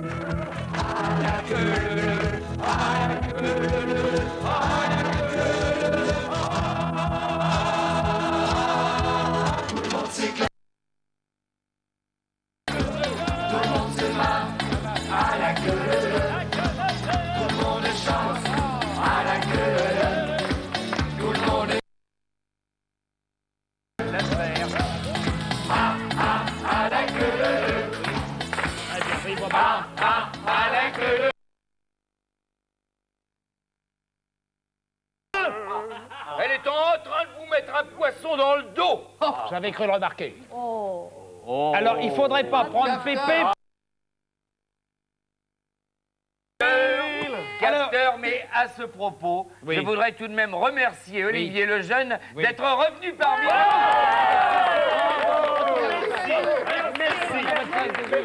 I could. a ölür. Elle est en train de vous mettre un poisson dans le dos. J'avais cru le remarquer. Alors, il faudrait pas prendre Pépé. Mais à ce propos, Oui. je voudrais tout de même remercier Olivier Lejeune Oui. d'être revenu parmi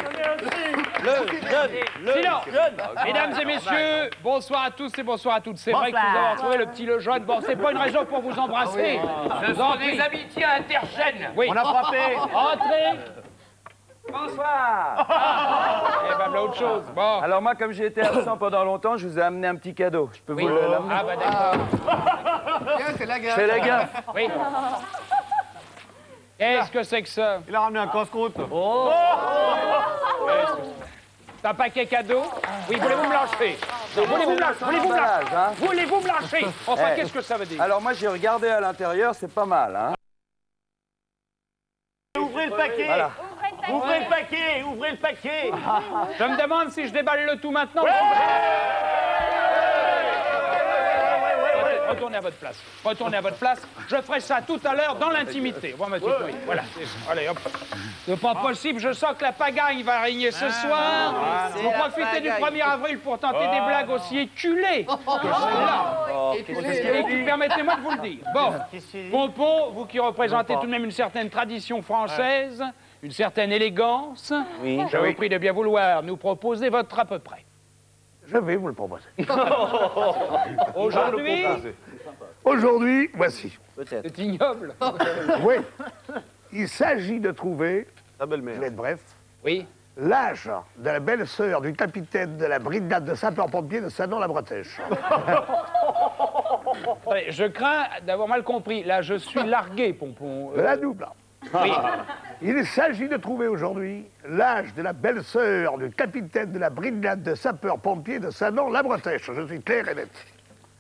nous. Silence Mesdames et messieurs, bonsoir à tous et bonsoir à toutes. C'est vrai que nous avons trouvé le petit Lejeune. Bon, c'est pas une raison pour vous embrasser. Ce vous en sont des amitiés interchaînes. Oui. On a frappé. Entrez Bonsoir Eh ben, voilà autre chose. Bon. Alors moi, comme j'ai été absent pendant longtemps, je vous ai amené un petit cadeau. Je peux Oui. vous le l'amener Ah bah d'accord. c'est la Fais la gaffe Oui. Qu'est-ce que c'est que ça? Il a ramené un casse-croûte. C'est un paquet cadeau Oui, voulez-vous me lâcher Non, Voulez-vous me lâcher Voulez-vous me lâcher hein. Voulez-vous me lâcher Enfin, Eh. qu'est-ce que ça veut dire Alors moi, j'ai regardé à l'intérieur, c'est pas mal. Hein Ouvrez le paquet. Voilà. Ouvrez le paquet. Ouvrez le paquet. Je me demande si je déballe le tout maintenant. Retournez à votre place. Retournez à votre place. Je ferai ça tout à l'heure dans l'intimité. On va me tutoyer. Voilà. Allez, hop. C'est pas possible. Je sens que la pagaille va régner ce soir. Vous profitez du 1er avril pour tenter des blagues aussi éculées que celle-là. Oh, que Et qui- permettez-moi de vous le dire. Bon, Pompon, vous qui représentez tout de même une certaine tradition française, une certaine élégance, Oui. je vous prie de bien vouloir nous proposer votre à peu près. Je vais vous le proposer. Aujourd'hui, Aujourd'hui, voici. Peut-être. c'est ignoble. Oui. Il s'agit de trouver, je belle-mère. vais être bref, Oui. l'âge de la belle-sœur du capitaine de la brigade de sapeurs-pompiers de Sanon-la-Bretèche. Je crains d'avoir mal compris. Là, je suis largué, Pompon. Euh, la double. oui. Il s'agit de trouver aujourd'hui l'âge de la belle-sœur du capitaine de la brigade de sapeurs-pompiers de Sanon-la-Bretèche. Je suis clair et net.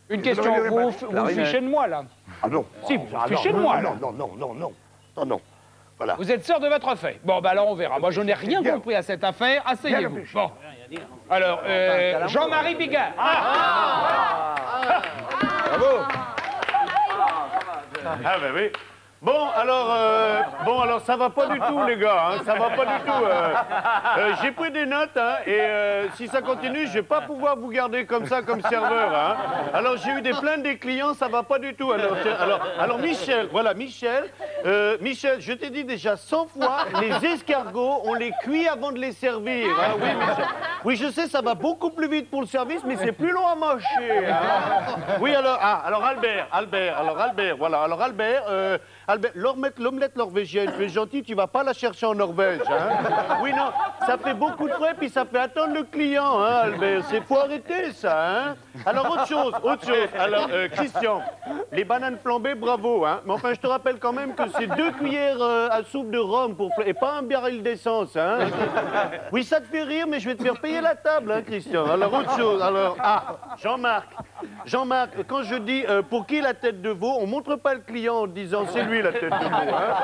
Une question, vous vous vous fichez de moi, là Ah non. Si, vous Ah, fichez de moi, non, là. Non, non, non, non, non. Non, non. Voilà. Vous êtes sûr de votre fait Bon, bah alors on verra. Moi, je n'ai rien compris à cette affaire. Asseyez-vous. Bon. Alors, euh, Jean-Marie Bigard. Ah ben oui. Bon, alors, euh, bon, alors ça va pas du tout, les gars, hein, ça va pas du tout. euh. Euh, J'ai pris des notes, hein, et euh, si ça continue, je vais pas pouvoir vous garder comme ça, comme serveur. Hein. Alors, j'ai eu des plaintes des clients, ça va pas du tout. Alors, Michel, voilà, Michel, euh, Michel, je t'ai dit déjà 100 fois, les escargots, on les cuit avant de les servir. hein. Oui, Michel. Oui, je sais, ça va beaucoup plus vite pour le service, mais c'est plus long à mâcher. hein. Oui, alors, ah, alors Albert, Albert, alors Albert, voilà, alors Albert, euh, Albert, l'omelette, l'omelette norvégienne, tu es gentil, tu vas pas la chercher en Norvège, hein Oui, non, ça fait beaucoup de frais, puis ça fait attendre le client, hein, Albert, c'est faut arrêter ça, hein Alors, autre chose, autre chose, alors, euh, Christian, les bananes flambées, bravo, hein Mais enfin, je te rappelle quand même que c'est deux cuillères euh, à soupe de rhum pour et pas un baril d'essence, hein Oui, ça te fait rire, mais je vais te faire payer la table, hein, Christian. Alors, autre chose. Alors, ah, Jean-Marc. Jean-Marc, quand je dis euh, pour qui la tête de veau, on montre pas le client en disant c'est lui la tête de veau. Hein.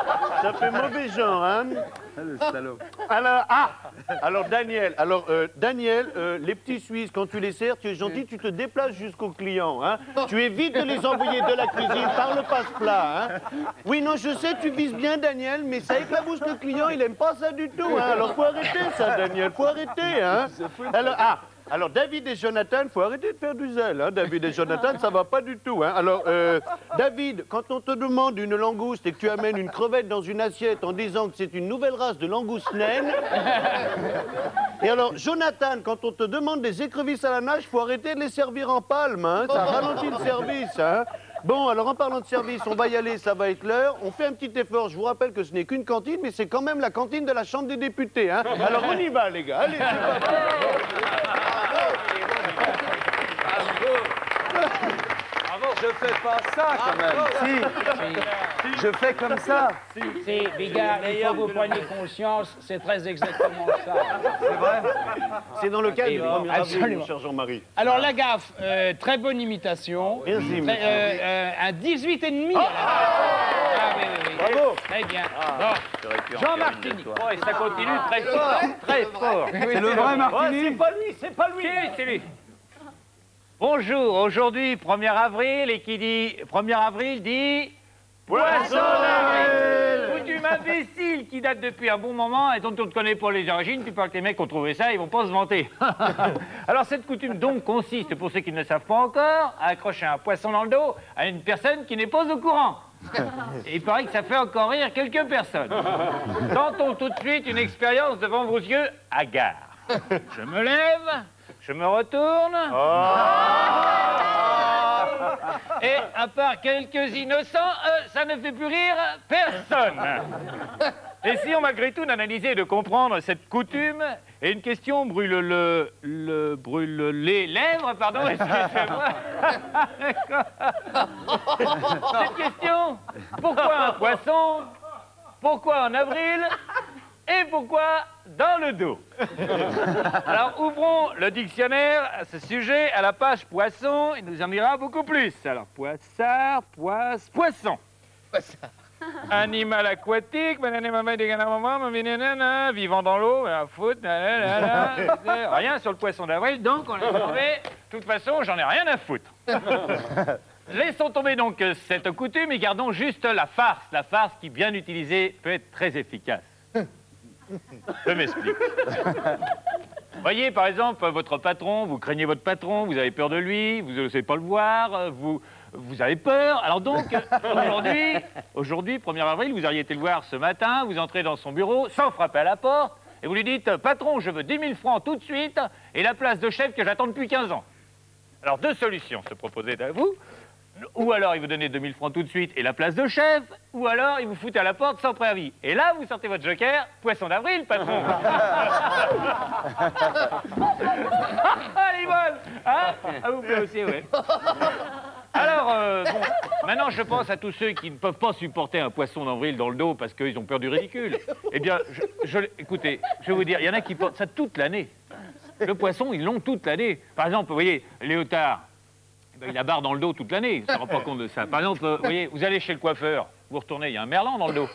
Ça fait mauvais genre, hein. Alors, ah, alors Daniel, alors euh, Daniel, euh, les petits Suisses, quand tu les sers, tu es gentil, tu te déplaces jusqu'au client, hein. Tu évites de les envoyer de la cuisine par le passe-plat, hein. Oui, non, je sais, tu vises bien Daniel, mais ça éclabousse le client, il aime pas ça du tout, hein. Alors faut arrêter ça, Daniel, faut arrêter, hein. Alors, ah. Alors David et Jonathan, faut arrêter de faire du zèle, hein. David et Jonathan, ça va pas du tout, hein. Alors euh, David, quand on te demande une langouste et que tu amènes une crevette dans une assiette en disant que c'est une nouvelle race de langouste naine, et alors, Jonathan, quand on te demande des écrevisses à la nage, faut arrêter de les servir en palme, hein. Ça ralentit le service, hein. Bon, alors en parlant de service, on va y aller, ça va être l'heure. On fait un petit effort. Je vous rappelle que ce n'est qu'une cantine, mais c'est quand même la cantine de la Chambre des députés. Alors on y va, les gars. Allez, c'est Je fais pas ça quand même. Si. Je fais comme ça. Si, Bigard, il faut que vous preniez conscience, c'est très exactement ça. C'est vrai C'est dans le cadre du premier avril, cher Jean-Marie. Alors, la gaffe, euh, très bonne imitation. Merci, Très, monsieur. euh, euh, un 18 et demi. à la gaffe. Ah, oui, oui, oui. Bravo. Très bien. Bon. Jean Martini. Oh, et ça continue très fort, très fort. C'est le vrai Martini pas lui, c'est pas lui. c'est lui. Bonjour, aujourd'hui 1er avril et qui dit 1er avril dit Poisson d'avril Coutume imbécile qui date depuis un bon moment et dont on ne connaît pas les origines, tu parles que les mecs ont trouvé ça, ils vont pas se vanter. Alors cette coutume donc consiste, pour ceux qui ne le savent pas encore, à accrocher un poisson dans le dos à une personne qui n'est pas au courant. Et il paraît que ça fait encore rire quelques personnes. Tentons tout de suite une expérience devant vos yeux à gare. Je me lève, je me retourne. Et à part quelques innocents, euh, ça ne fait plus rire personne. Essayons malgré tout d'analyser et de comprendre cette coutume. Et une question brûle le, le brûle les lèvres, pardon, excusez-moi. Cette question, pourquoi un poisson Pourquoi en avril Et pourquoi dans le dos Alors ouvrons le dictionnaire à ce sujet à la page poisson, il nous en dira beaucoup plus. Alors poissard, poisse, poisson. Animal aquatique, vivant dans l'eau, nanana, rien sur le poisson d'avril, donc on a trouvé. De toute façon, j'en ai rien à foutre. Laissons tomber donc cette coutume et gardons juste la farce. La farce qui, bien utilisée, peut être très efficace. Je m'explique. Voyez, par exemple, votre patron, vous craignez votre patron, vous avez peur de lui, vous n'osez pas le voir, euh, vous, avez peur. Alors donc, aujourd'hui, aujourd'hui, 1er avril, vous auriez été le voir ce matin, vous entrez dans son bureau sans frapper à la porte, et vous lui dites, patron, je veux 10 000 francs tout de suite, et la place de chef que j'attends depuis 15 ans. Alors, deux solutions se proposaient à vous. Ou alors il vous donnait 2000 francs tout de suite et la place de chef, ou alors il vous fout à la porte sans préavis. Et là, vous sortez votre joker, poisson d'avril, patron. les bonnes Hein? Ah, vous plaît aussi, oui. Alors, euh, bon, maintenant je pense à tous ceux qui ne peuvent pas supporter un poisson d'avril dans le dos parce qu'ils ont peur du ridicule. Eh bien, je, je- écoutez, je vais vous dire, il y en a qui portent ça toute l'année. Le poisson, ils l'ont toute l'année. Par exemple, vous voyez, Léotard, il a barre dans le dos toute l'année, il ne rend pas compte de ça. Par exemple, vous voyez, vous allez chez le coiffeur, vous retournez, il y a un merlan dans le dos.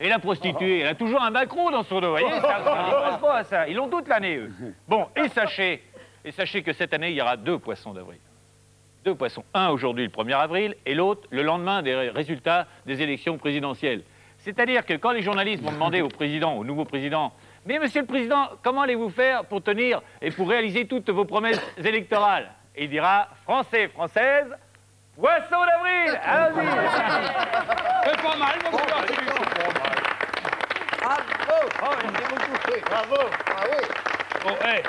Et la prostituée, elle a toujours un macro dans son dos, vous voyez, ça, pense pas à ça. Ils l'ont toute l'année, eux. Bon, et sachez, et sachez que cette année, il y aura deux poissons d'avril. Deux poissons. Un aujourd'hui, le 1er avril, et l'autre, le lendemain des ré- résultats des élections présidentielles. C'est-à-dire que quand les journalistes vont demander au président, au nouveau président, mais monsieur le président, comment allez-vous faire pour tenir et pour réaliser toutes vos promesses électorales? Et il dira, Français, Françaises, poisson d'avril Allons-y C'est pas mal, mon petit Martini. Bravo, Bon, hey,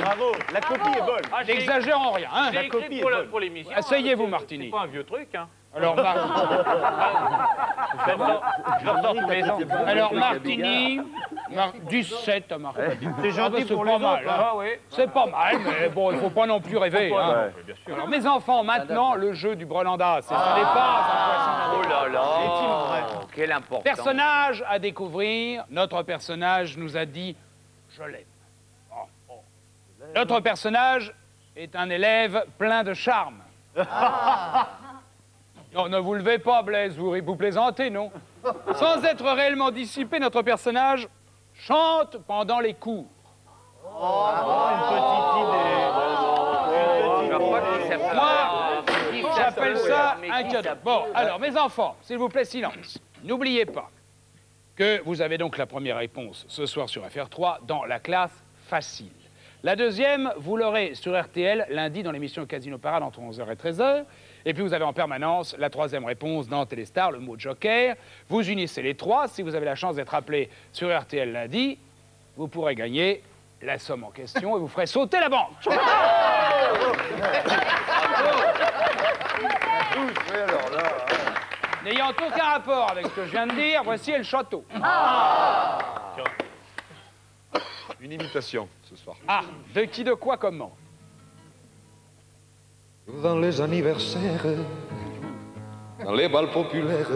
bravo. La copie est bonne. Ah, n'exagérons rien, hein J'ai copie écrit est pour la- bonne. pour l'émission. Asseyez-vous, C'est- Martini. C'est pas un vieux truc, hein. Alors, Mar- alors Martini, Mar- 17 à Martini. C'est gentil c'est pour pas les mal, autres. hein. Ah oui. C'est pas mal, mais bon, il faut pas non plus rêver. hein. bien sûr. Alors, mes enfants, maintenant, le jeu du brelandas. C'est- Ce n'est pas un poisson Oh là là Quelle importance Personnage à découvrir. Notre personnage nous a dit Je l'aime. Oh, oh. Notre personnage est un élève plein de charme. Non, ne vous levez pas, Blaise, vous, vous plaisantez, non? Sans être réellement dissipé, notre personnage chante pendant les cours. Moi, j'appelle ça un cadeau. Bon, alors, mes enfants, s'il vous plaît, silence. N'oubliez pas que vous avez donc la première réponse ce soir sur FR3 dans la classe facile. La deuxième, vous l'aurez sur RTL lundi dans l'émission Casino Parade entre 11h et 13h. Et puis vous avez en permanence la troisième réponse dans Téléstar, le mot Joker. Vous unissez les trois. Si vous avez la chance d'être appelé sur RTL lundi, vous pourrez gagner la somme en question et vous ferez sauter la banque. N'ayant aucun rapport avec ce que je viens de dire, voici le château. Une imitation ce soir. Ah, de qui, de quoi, comment? Dans les anniversaires, dans les balles populaires,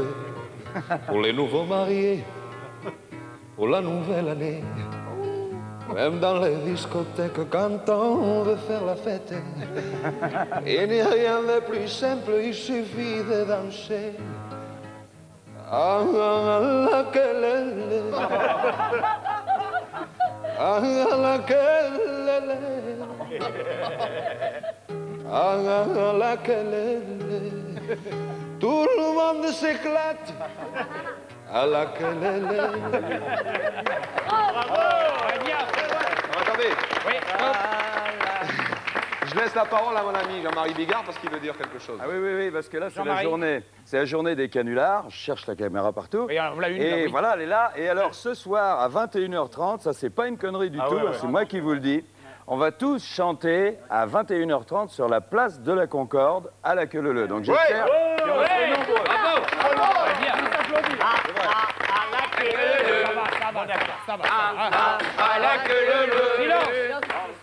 pour les nouveaux mariés, pour la nouvelle année, même dans les discothèques quand on veut faire la fête, il n'y a rien de plus simple, il suffit de danser. Ah. Ah. Ah, la quelele. Tout le monde s'éclate à la je laisse la parole à mon ami Jean-Marie Bigard parce qu'il veut dire quelque chose. Ah oui, oui, oui, parce que là, c'est la journée. C'est la journée des canulars. Je cherche la caméra partout. Oui, alors, voilà une, Et là, oui. voilà, elle est là. Et alors, ce soir, à 21h30, ça, c'est pas une connerie du tout, hein, c'est moi qui vous le dis. On va tous chanter à 21h30 sur la place de la Concorde à la queue leu Donc j'espère que vous serez nombreux. Très bien. Ça va, ça va, d'accord, ça va. Ah, À la queue.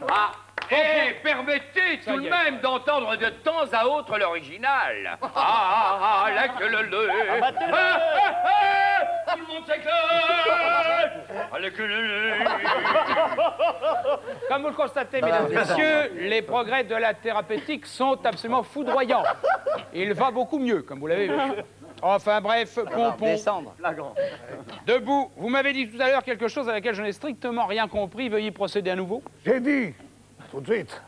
Ah, et permettez Ça tout de même d'entendre de temps à autre l'original. Ah, ah, ah, la queue le le. Ah, ah, ah, Tout le monde s'éclate. À la queue le le. Comme vous le constatez, mesdames et messieurs, les progrès de la thérapeutique sont absolument foudroyants. Il va beaucoup mieux, comme vous l'avez vu. Enfin bref, pompon. Descendre. Debout. Vous m'avez dit tout à l'heure quelque chose à laquelle je n'ai strictement rien compris. Veuillez procéder à nouveau. J'ai dit, tout de suite,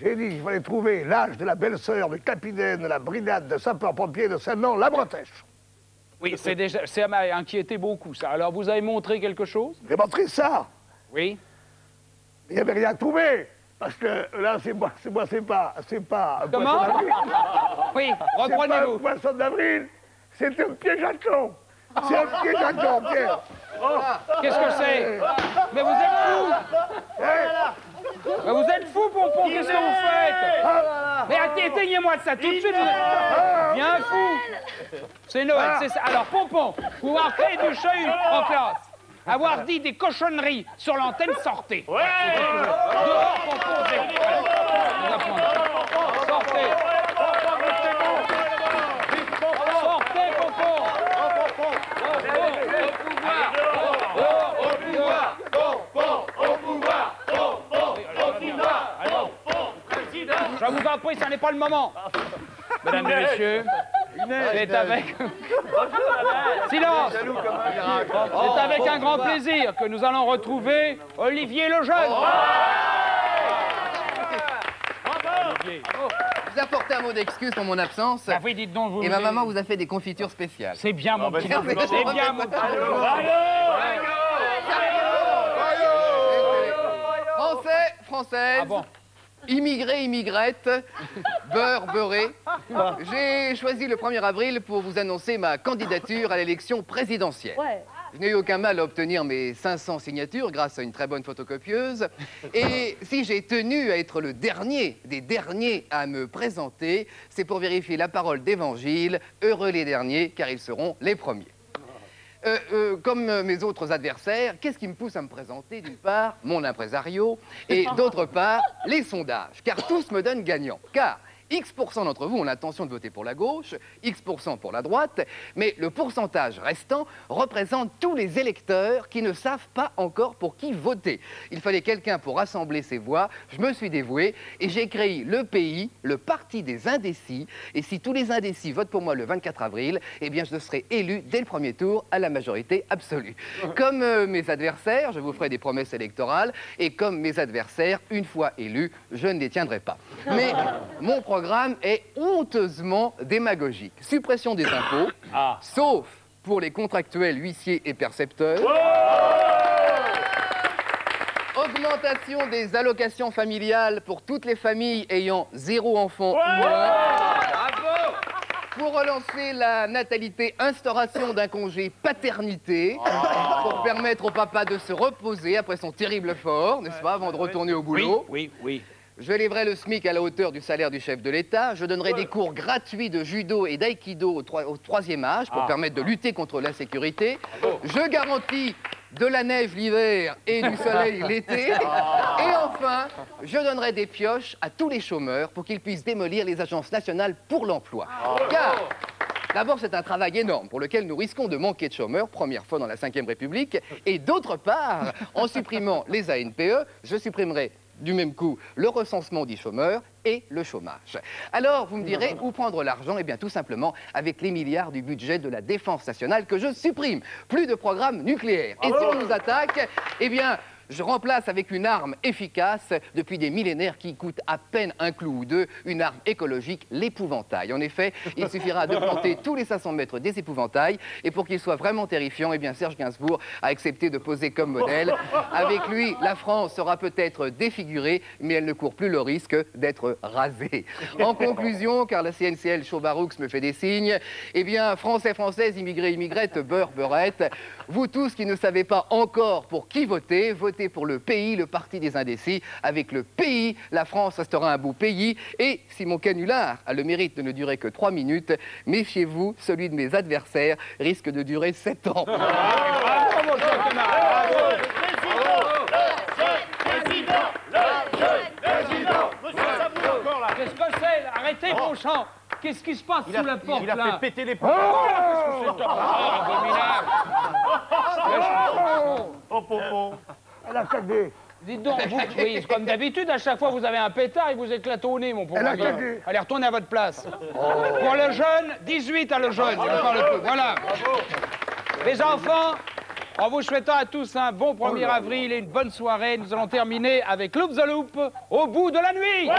j'ai dit qu'il fallait trouver l'âge de la belle-sœur du capitaine de la brigade de sapeurs-pompiers de Saint-Nom, la Bretèche. Oui, c'est déjà, ça m'a inquiété beaucoup, ça. Alors, vous avez montré quelque chose? J'ai montré ça, Oui. il n'y avait rien trouvé. Parce que là, c'est moi, c'est moi, c'est pas, c'est pas Comment? Oui, C'est pas un reprenez-vous. poisson d'avril, c'est un piège à thon. C'est un piège à thon, Pierre. Qu'est-ce que c'est? Mais vous êtes fou Mais vous êtes fou, Pompon, qu'est-ce que vous faites Mais attendez, éteignez-moi de ça tout de suite. Bien fou. C'est Noël, c'est ça. Alors, Pompon, pouvoir créer du chahut en classe, avoir dit des cochonneries sur l'antenne, sortez. Dehors, Pompon, c'est... Vous apprendre. Sortez. Sortez, Pompon Je vous en prie, ça n'est pas le moment. Mesdames et messieurs, c'est avec... Silence. C'est avec un grand plaisir que nous allons retrouver Olivier Lejeune. Olivier. vous apportez un mot d'excuse pour mon absence. Ah oui, dites donc, vous... Et ma maman vous a fait des confitures spéciales. C'est bien, mon petit... non, mais je C'est bien, mon pas. Français, française, Ah bon immigrés, immigrettes, beurre, beurré. J'ai choisi le 1er avril pour vous annoncer ma candidature à l'élection présidentielle. Je n'ai eu aucun mal à obtenir mes 500 signatures grâce à une très bonne photocopieuse. Et si j'ai tenu à être le dernier des derniers à me présenter, c'est pour vérifier la parole d'évangile. Heureux les derniers, car ils seront les premiers. Euh, euh, comme euh, mes autres adversaires, qu'est-ce qui me pousse à me présenter D'une part, mon impresario, et d'autre part, les sondages, car tous me donnent gagnant. Car X% d'entre vous ont l'intention de voter pour la gauche, X% pour la droite, mais le pourcentage restant représente tous les électeurs qui ne savent pas encore pour qui voter. Il fallait quelqu'un pour rassembler ces voix, je me suis dévoué et j'ai créé le pays, le parti des indécis, et si tous les indécis votent pour moi le 24 avril, eh bien je serai élu dès le premier tour à la majorité absolue. Comme euh, mes adversaires, je vous ferai des promesses électorales, et comme mes adversaires, une fois élus, je ne les tiendrai pas. Mais mon programme est honteusement démagogique. Suppression des impôts, sauf pour les contractuels, huissiers et percepteurs. Augmentation des allocations familiales pour toutes les familles ayant zéro enfant ou. Pour relancer la natalité, instauration d'un congé paternité pour permettre au papa de se reposer après son terrible effort, n'est-ce pas, avant de retourner au boulot. Oui, oui, oui. Je lèverai le SMIC à la hauteur du salaire du chef de l'État. Je donnerai des cours gratuits de judo et d'aïkido au, troi- au troisième âge pour permettre de lutter contre l'insécurité. Je garantis de la neige l'hiver et du soleil l'été. Et enfin, je donnerai des pioches à tous les chômeurs pour qu'ils puissent démolir les agences nationales pour l'emploi. Car D'abord, c'est un travail énorme pour lequel nous risquons de manquer de chômeurs, première fois dans la Ve République. Et d'autre part, en supprimant les ANPE, je supprimerai du même coup le recensement des chômeurs et le chômage. Alors, vous me direz, où prendre l'argent? Eh bien, tout simplement avec les milliards du budget de la défense nationale que je supprime. Plus de programme nucléaire. Et si on nous attaque, eh bien, je remplace avec une arme efficace depuis des millénaires qui coûte à peine un clou ou deux, une arme écologique, l'épouvantail. En effet, il suffira de planter tous les 500 mètres des épouvantails et pour qu'ils soient vraiment terrifiants, eh bien Serge Gainsbourg a accepté de poser comme modèle. Avec lui, la France sera peut-être défigurée, mais elle ne court plus le risque d'être rasée. En conclusion, car la CNCL Chauvaroux me fait des signes, eh bien, Français, Françaises, immigrés, immigrettes, beurre, beurette, vous tous qui ne savez pas encore pour qui voter, votez pour le pays, le parti des indécis. Avec le pays, la France restera un beau pays. Et si mon canular a le mérite de ne durer que trois minutes, méfiez-vous, celui de mes adversaires risque de durer sept ans. Mon. Qu'est-ce que c'est Arrêtez vos chants Qu'est-ce qui se passe sous la porte Il a là fait péter les portes. Qu'est-ce que c'est Ah, abominable. Oh, pompon. Elle a. Dites donc, vous, oui, comme d'habitude, à chaque fois vous avez un pétard et vous éclate au nez, mon pauvre. Elle. Allez, retournez à votre place. Pour le jeune, 18 à le jeune. je ne parle plus. Voilà. Les enfants, en vous souhaitant à tous un bon 1er avril et une bonne soirée, nous allons terminer avec Loop the Loop au bout de la nuit.